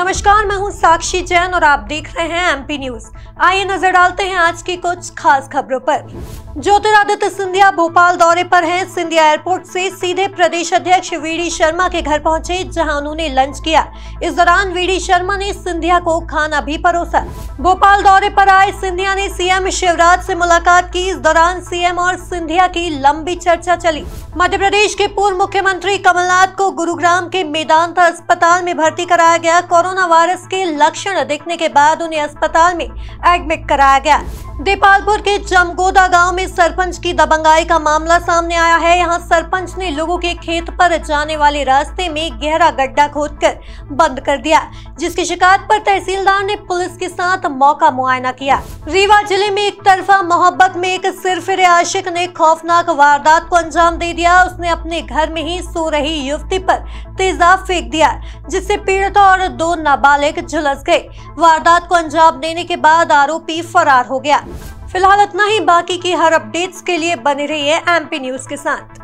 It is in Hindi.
नमस्कार, मैं हूँ साक्षी जैन और आप देख रहे हैं एमपी न्यूज़ आइए नज़र डालते हैं आज की कुछ खास खबरों पर। ज्योतिरादित्य सिंधिया भोपाल दौरे पर हैं। सिंधिया एयरपोर्ट से सीधे प्रदेश अध्यक्ष वीडी शर्मा के घर पहुँचे, जहाँ उन्होंने लंच किया। इस दौरान वीडी शर्मा ने सिंधिया को खाना भी परोसा। भोपाल दौरे पर आए सिंधिया ने सीएम शिवराज से मुलाकात की। इस दौरान सीएम और सिंधिया की लंबी चर्चा चली। मध्य प्रदेश के पूर्व मुख्यमंत्री कमलनाथ को गुरुग्राम के मेदांता अस्पताल में भर्ती कराया गया। कोरोना वायरस के लक्षण दिखने के बाद उन्हें अस्पताल में एडमिट कराया गया। देपालपुर के जमगोदा गाँव में सरपंच की दबंगाई का मामला सामने आया है। यहाँ सरपंच ने लोगों के खेत पर जाने वाले रास्ते में गहरा गड्ढा खोदकर बंद कर दिया, जिसकी शिकायत पर तहसीलदार ने पुलिस के साथ मौका मुआयना किया। रीवा ज़िले में एक तरफा मोहब्बत में एक सिरफिरे आशिक ने खौफनाक वारदात को अंजाम दे दिया। उसने अपने घर में ही सो रही युवती पर तेजाब फेंक दिया, जिससे पीड़ित और दो नाबालिग झुलस गए। वारदात को अंजाम देने के बाद आरोपी फरार हो गया। फ़िलहाल इतना ही, बाकी की हर अपडेट्स के लिए बने रहिए एमपी न्यूज़ के साथ।